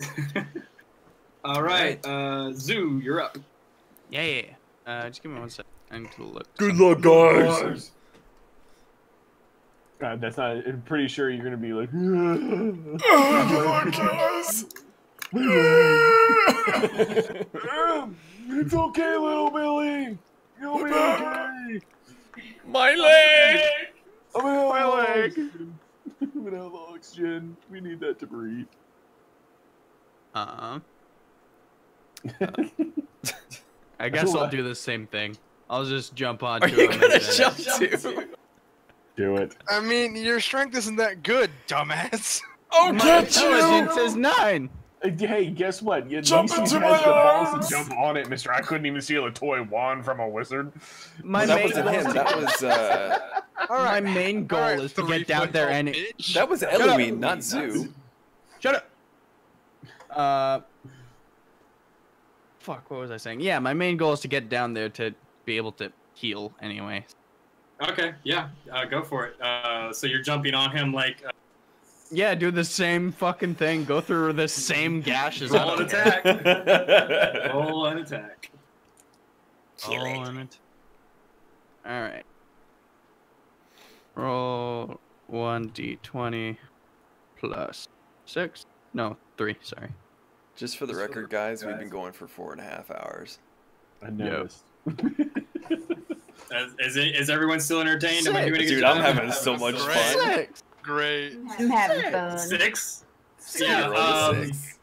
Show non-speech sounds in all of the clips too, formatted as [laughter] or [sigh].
[laughs] All right, uh, Zoo, you're up. Yeah, yeah. yeah. Uh, just give me one sec. I need to look. Good luck, guys. God, that's not. I'm pretty sure you're gonna be like. [laughs] [laughs] it's okay, little Billy. You'll be okay. My leg. I'm gonna have My leg. oxygen. I'm gonna have oxygen. We need that to breathe. Uh, [laughs] I guess I'll do the same thing. I'll just jump onto Are you him. gonna jump too? Do it. I mean, your strength isn't that good, dumbass. Oh, My get intelligence is nine. Hey, guess what? You Jump Nieces into my the balls arms. to jump on it, Mister. I couldn't even steal a toy wand from a wizard. My that main wasn't goal, him. That was uh, [laughs] All my main goal all right, is to get down there and it, that was up. Eloine, not Zoo. shut up. Uh, fuck. What was I saying? Yeah, my main goal is to get down there to be able to heal. Anyway. Okay, yeah, uh, go for it. Uh, so you're jumping on him like uh, Yeah, do the same fucking thing. Go through the same gashes. I roll an attack. roll an attack. Roll in it. All right. Roll one d20 plus six. No, three. Sorry. Just for the record, guys, we've been going for four and a half hours. I noticed. Is, is, it, is everyone still entertained? Am I doing a good Dude, job? I'm having so much Great. fun. Six. Great. I'm having fun. Six. You Yeah. rolled a Um, six.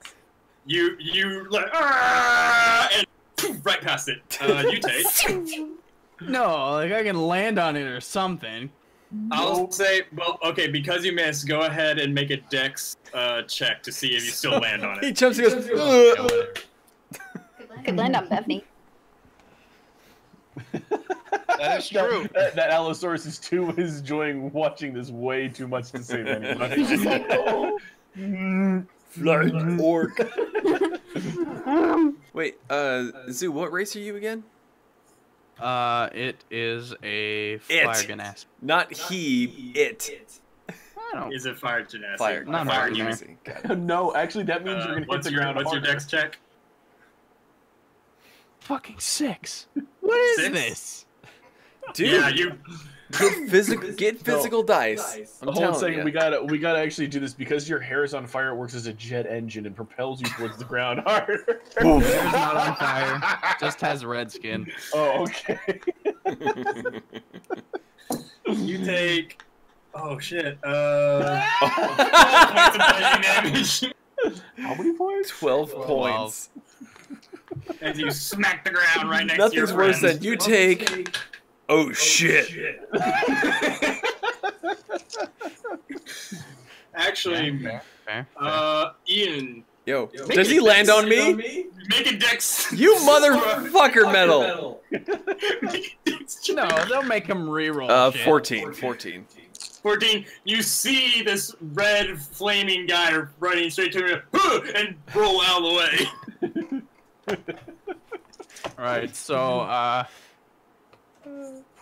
you you like "Ah!" and poof, right past it. Uh, you take. [laughs] No, like I can land on it or something. I'll say, well, okay, because you missed, go ahead and make a dex uh, check to see if you still land on [laughs] it. He jumps. He goes. Yeah, "Ugh." whatever. Could land on Bethany. [laughs] That is true. that, that Allosaurus is too is enjoying watching this way too much to save [laughs] anybody. He's just like, oh. Flying orc. Wait, uh, Zoo, what race are you again? Uh, it is a It. fire genasi. Not he, it. I don't. Is it fire gymnastics? Fire, Not fire hard, easy. [laughs] No, actually, that means Uh, you're gonna hit the your, ground. what's your harder. dex check? Fucking six. What is Six? this? Dude, Yeah, you. Get [laughs] physical, get physical dice. I'm Hold on a telling second, you. we gotta we gotta actually do this because your hair is on fire. It works as a jet engine and propels you towards the ground [laughs] harder. Hair's not on fire. Just has red skin. [laughs] Oh, okay. You take. Oh shit. Uh. points of bludgeoning damage. How many points? Twelve points. As you smack the ground right next Nothing's to your worse friend. than you take. Oh shit! [laughs] Actually, Fair. fair. uh, Ian, Yo, Make does he land dex on me? make a dex. You [laughs] motherfucker, metal. [laughs] No, they'll make him reroll. Uh, shit. 14, 14. 14, you see this red flaming guy running straight to you and roll out of the way. All right, So, uh,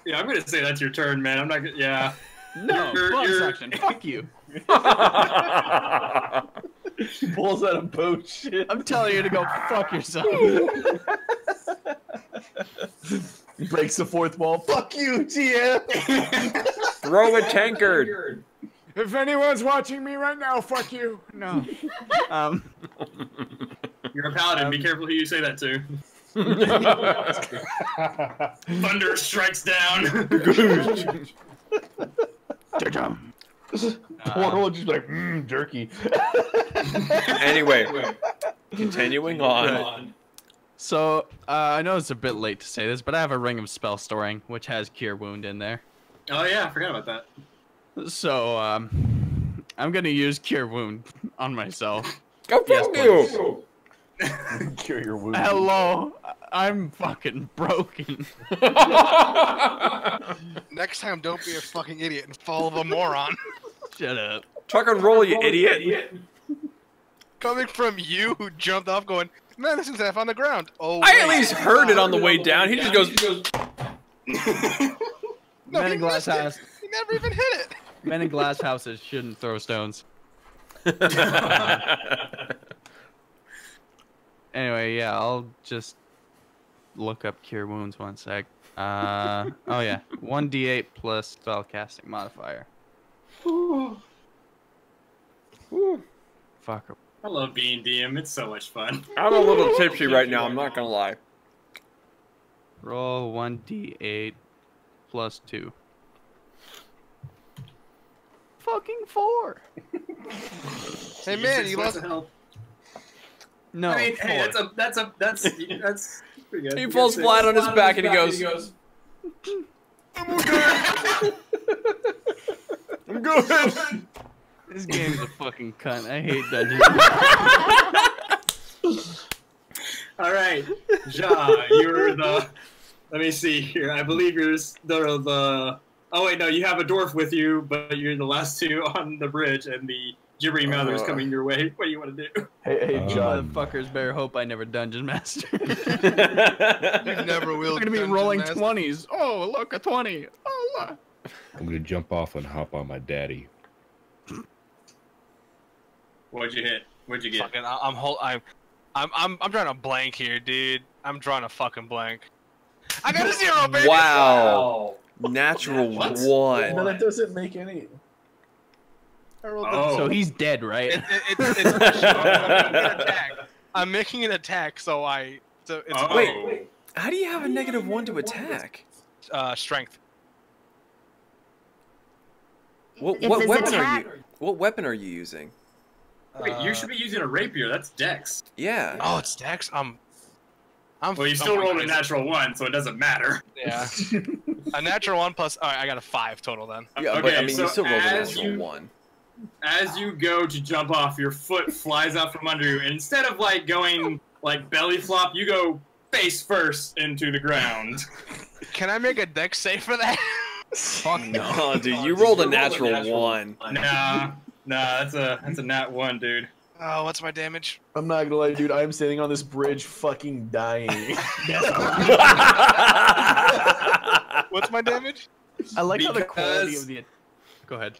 Yeah, I'm gonna say that's your turn, man. I'm not gonna. Yeah. [laughs] no, You're- bonus you're- action. Fuck you. [laughs] Pulls out a boat shit. I'm telling you to go fuck yourself. Breaks the fourth wall. Fuck you, TM. [laughs] Throw a tankard. if anyone's watching me right now, fuck you. No. Um. You're a paladin. Be careful who you say that to. [laughs] Thunder strikes down. [laughs] Portal just like mmm, jerky. [laughs] Anyway, continuing on. So, uh, I know it's a bit late to say this, but I have a ring of spell storing, which has cure wound in there. oh yeah, I forgot about that. So, um, I'm gonna use cure wound on myself. Go Yes, fuck you! Cure your wound. Hello, I'm fucking broken. [laughs] Next time, don't be a fucking idiot and follow the moron. Shut up. Truck and roll, you idiot. Coming from you, who jumped off, going, "Man, this is half on the ground." Oh, I at least heard it on the way down. He just goes. [laughs] No, Men in glass missed it. house. He never even hit it. Men in glass houses shouldn't throw stones. [laughs] Anyway, yeah, I'll just look up cure wounds one sec. Uh, oh yeah, [laughs] one d8 plus spellcasting modifier. Fuck. I love being DM. It's so much fun. I'm a little tipsy [laughs] right now. I'm not gonna lie. Roll one d8 plus two. Fucking four. [laughs] Hey man, Jesus, you what's lost. The hell? No, I mean, hey, that's a that's a that's [laughs] that's pretty good. He falls get flat six. on his back and he goes, I'm good. This game is a fucking cunt. I hate dungeons. [laughs] All right, Ja, you're the. Let me see here. I believe you're s- the the. Oh wait, no, you have a dwarf with you, but you're the last two on the bridge, and the gibbering mother's Uh. coming your way. [laughs] What do you want to do? Hey, hey, Um, You motherfuckers better hope I never dungeon master. [laughs] [laughs] You never will. I'm gonna be rolling Master. twenties. Oh, look, a twenty. Oh, look. I'm gonna jump off and hop on my daddy. What'd you hit? What'd you get? Fucking, I- I'm whole. I'm, I'm, I'm, I'm drawing a blank here, dude. I'm drawing a fucking blank. I got a zero, baby. Wow. Natural What? No, one. that doesn't make any. I rolled a- Oh, So he's dead, right? It, it, it's, it's my show. I'm making an [laughs] attack. I'm making an attack, so I. So it's oh. Wait. How do you have a negative one to attack? uh, strength. What, what his weapon are you? What weapon are you using? Wait, you Uh, should be using a rapier. That's Dex. Yeah. Oh, it's Dex. I'm. I'm. Well, you I'm still rolled a natural one, so it doesn't matter. Yeah. [laughs] a natural one plus. All right, I got a five total then. Yeah, but I mean, so you still rolled a natural you- one. As you go to jump off, your foot flies out from under you, and instead of like going like belly flop, you go face first into the ground. Can I make a Dex save for that? Fuck no. Oh, dude, you rolled a natural one. nah, nah, that's a that's a nat one, dude. Oh, what's my damage? I'm not gonna lie, dude. I'm standing on this bridge, fucking dying. [laughs] [laughs] What's my damage? I like how the quality of the. Go ahead.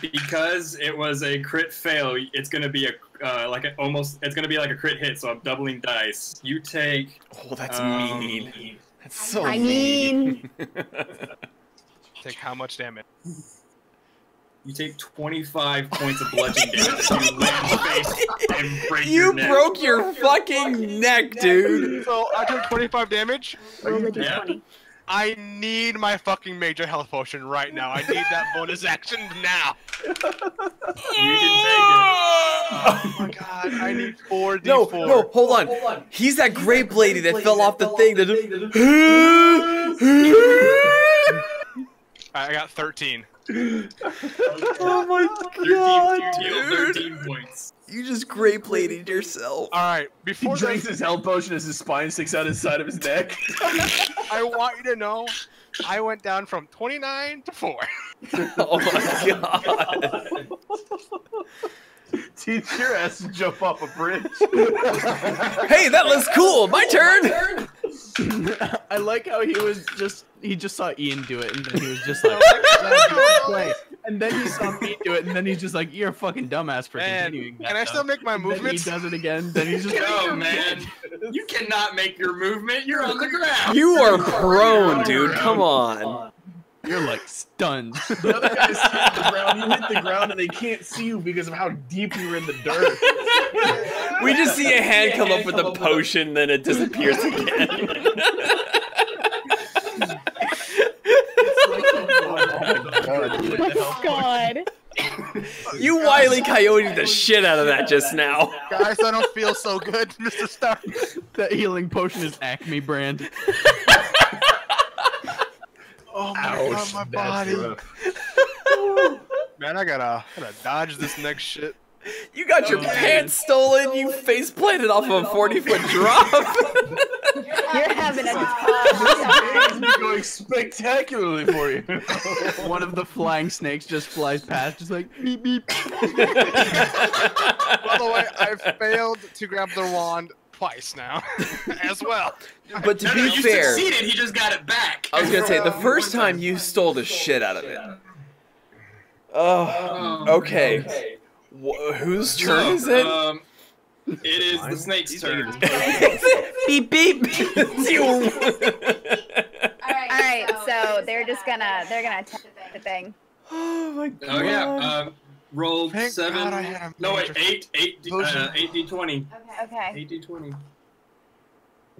Because it was a crit fail, it's gonna be a uh, like a, almost it's gonna be like a crit hit. So I'm doubling dice. You take. oh, that's um, mean. That's so I mean. Take how much damage? You take 25 points of bludgeoning damage. as You land [laughs] face and break you your neck. broke your fucking neck, dude. So I took 25 damage. Roll the Yeah. d20. I need my fucking major health potion right now. I need that bonus action now. [laughs] You can take it. Oh my god, I need 4d4. No, no, hold on. Hold on. He's that grape lady that fell off the thing. That... [laughs] I got 13. Oh my take it. 13, god, you dude. You just grape plated yourself. Alright, before he before drinks this, his health potion as his spine sticks out his side of his neck. [laughs] I want you to know I went down from 29 to 4. [laughs] Oh my god. Teach your ass to jump off a bridge. Hey, that looks cool. My turn. [laughs] [laughs] I like how he was just he just saw Ian do it and then he was just like [laughs] "That's play." and then he saw me do it and then he's just like you're a fucking dumbass for Man, continuing that. can I still though." make my And then movements? he does it again then he's just [laughs] oh man. You cannot make your movement. You're on the ground. You are prone, dude. Come on. You're like stunned. [laughs] The other guys hit the ground. You hit the ground, and they can't see you because of how deep you were in the dirt. [laughs] We just see a hand come up with a potion, then it disappears [laughs] again. Oh God. you wily coyote the shit out of that just now. Guys, I don't feel so good, Mr. Stark. that healing potion is Acme brand. Oh my god, my body. [laughs] Man, I gotta, gotta dodge this next shit. You got your oh, pants stolen. You face planted off of a 40 foot drop. [laughs] You're having a tough time. going spectacularly for you. [laughs] One of the flying snakes just flies past, just like beep beep. By the way, I've failed to grab the wand twice now, [laughs] as well. but to No, no, be you fair, succeeded. He just got it back. I was gonna say the [laughs] first time you stole the shit out of it. Oh, okay. Wh- whose turn is it? Um, It is the snake's turn. [laughs] beep beep. All right, so they're just gonna they're gonna attack the thing. oh my god. Oh yeah. Um, roll Thank seven. God I had a no wait, major eight, eight, d- uh, eight d twenty, Okay. eight d twenty.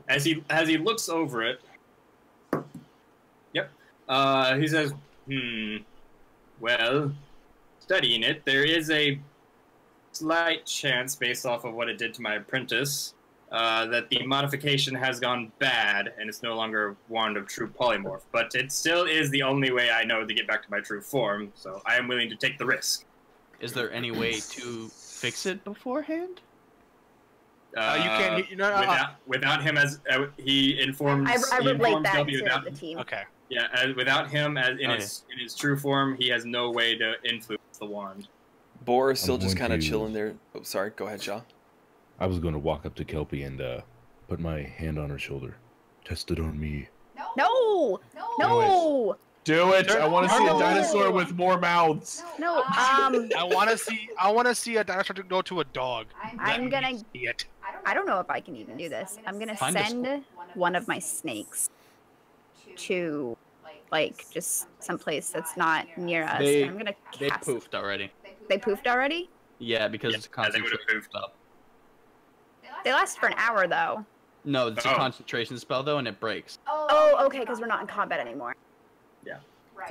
As he as he looks over it. Yep. Uh, he says, "Hmm. Well, studying it, there is a slight chance, based off of what it did to my apprentice, uh, that the modification has gone bad and it's no longer wand of true polymorph. But it still is the only way I know to get back to my true form, so I am willing to take the risk. Is there any way to fix it beforehand? Uh, you can't- you know, uh, without, without him as uh, he informs. I, I he relate informs that W to without, the team. Okay. Yeah, as, without him as in Okay. his in his true form, he has no way to influence the wand. Boar is still I'm just kind of chilling there. Oh, sorry. Go ahead, Shaw. I was going to walk up to Kelpie and uh, put my hand on her shoulder. Test it on me. No. No, no, Do it! I want to see a dinosaur with more mouths. no. Um, [laughs] I want to see. I want to see a dinosaur go to a dog. I'm Let gonna. me see it. I don't know if I can even do this. I'm gonna Find send one of my snakes to, like, just someplace that's not near us. They- I'm gonna They poofed already. They poofed already. Yeah, because Yeah, it's a they would've concentration poofed. spell. They last for an hour though. No, it's a Oh. concentration spell though, and it breaks. Oh, okay, because we're not in combat anymore. Yeah.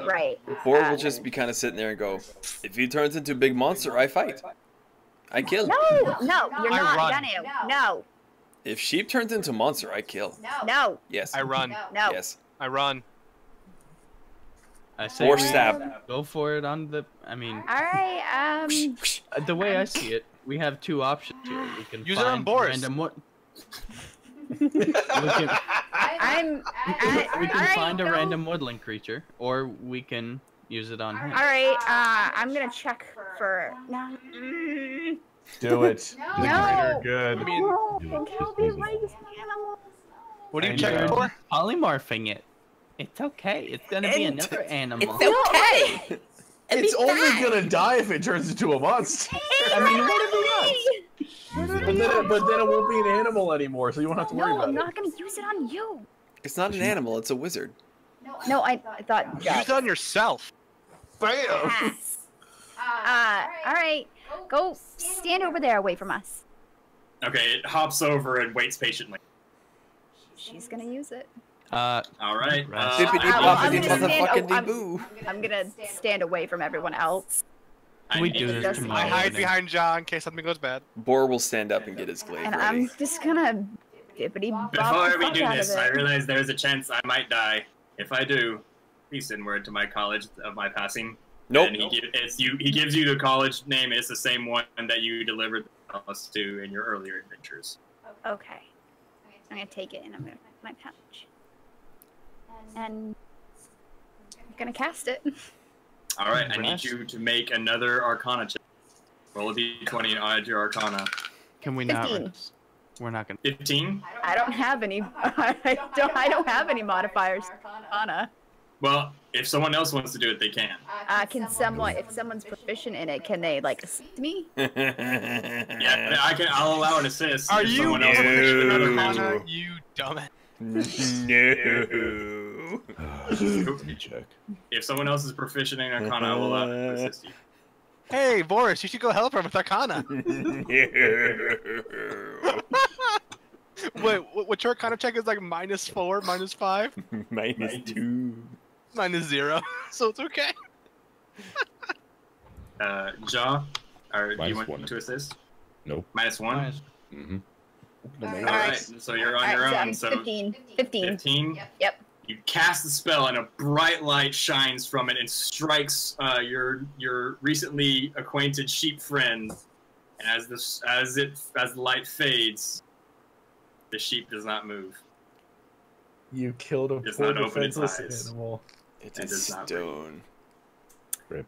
Right. Boar Uh, will just be kind of sitting there and go, "If he turns into a big monster, I fight. I kill. No, no, you're I not run. gonna. No, If sheep turns into a monster, I kill. no, no. Yes. I run. no. Yes. I run. I say Or we stab. Go for it on the. I mean, All right. Um. the way I see it, we have two options here. We can Use it on find Boris. random what. [laughs] we can, I'm. I, we can all right, find a no. random woodland creature, or we can use it on him. All right. Uh, I'm gonna check for. No. Do it. The No. greater good. I mean, Do it. Kelpie Just likes animals. what are you And, checking uh, for? Polymorphing it. It's okay. It's gonna be And- another animal. It's okay. [laughs] It's only gonna die if it turns into a monster. [laughs] I mean, what if it Use it But on then, it, but then it won't be an animal anymore, so you won't have to worry No, about it. I'm not gonna use it on you. It's not an animal. It's a wizard. No, I, I thought. Use it on yourself. Bam! Yes. [laughs] Uh, all right. Go stand over there away from us. Okay, it hops over and waits patiently. She's gonna use it. Uh, All right. Right. Uh, I- well, I'm gonna stand- motherfucking I'm- boo. I'm gonna stand away from everyone else. I we need do to- this Just- tomorrow. I hide evening. behind John in case something goes bad. Boar will stand up and get his glaive And ready. I'm just gonna dippity bop the Before we do this, I realize there's a chance I might die. If I do, please send word to my college of my passing. Nope. And he, give, it's you, he gives you the college name. It's the same one that you delivered us to in your earlier adventures. Okay. I'm gonna take it and I'm gonna put it in my pouch. And I'm gonna cast it. All right, I need you to make another Arcana check. Roll a d20 and add your Arcana. Can we not? 15. risk- We're not gonna. 15. I don't have any. [laughs] I don't. I don't have any modifiers. Anna. Well, if someone else wants to do it, they can. Uh, can someone, if someone's proficient in it, can they like assist me? [laughs] Yeah, I can. I'll allow an assist. Are if you someone else wants to do No. another you dumbass? [laughs] no. Uh, let me check. If someone else is proficient in Arcana, I will allow assist you. Hey, Boris, you should go help her with Arcana. [laughs] [laughs] Wait, wh- what's your Arcana check is like minus four, minus five, [laughs] Minus two. minus zero, so it's okay. Uh, Jaw, or do you Minus want one. to assist? Nope. Minus one. Mm-hmm. All Alright. right, so you're on your Alright, own. so So I'm 15. 15. 15. Yep. You cast the spell, and a bright light shines from it and strikes uh, your your recently acquainted sheep friend. And as this as it as the light fades, the sheep does not move. You killed a Does poor not open its defenseless eyes. animal. It's It a does not stone. Well,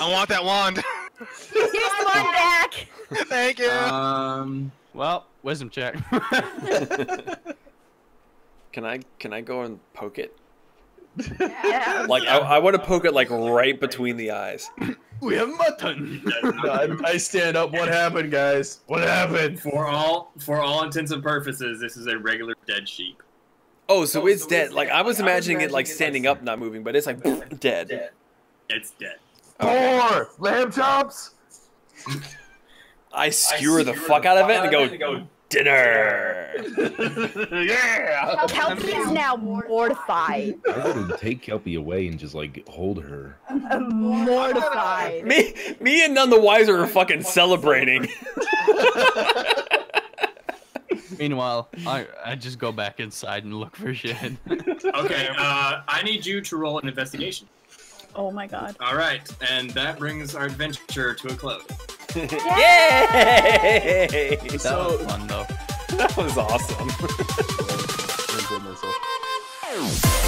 I want that wand. here's the one back. [laughs] Thank you. Um. Well, wisdom check. [laughs] Can I can I go and poke it? Yeah. Like I, I want to poke it like right between the eyes. [laughs] We have mutton. I, I stand up. What happened, guys? What happened? For all for all intents and purposes, this is a regular dead sheep. Oh, so oh, it's dead. Like I was imagining it like standing up, not moving, but it's like [laughs] dead. It's dead. More lamb chops. I skewer the fuck out of it and go dinner. [laughs] yeah. Kelpie is now mortified. I would take Kelpie away and just like hold her. mortified. Me, me, and none the wiser are fucking celebrating. [laughs] Meanwhile, I I just go back inside and look for shit. [laughs] Okay, uh, I need you to roll an investigation. Oh my god. All right, and that brings our adventure to a close. Yay! That was fun though. That was awesome. [laughs]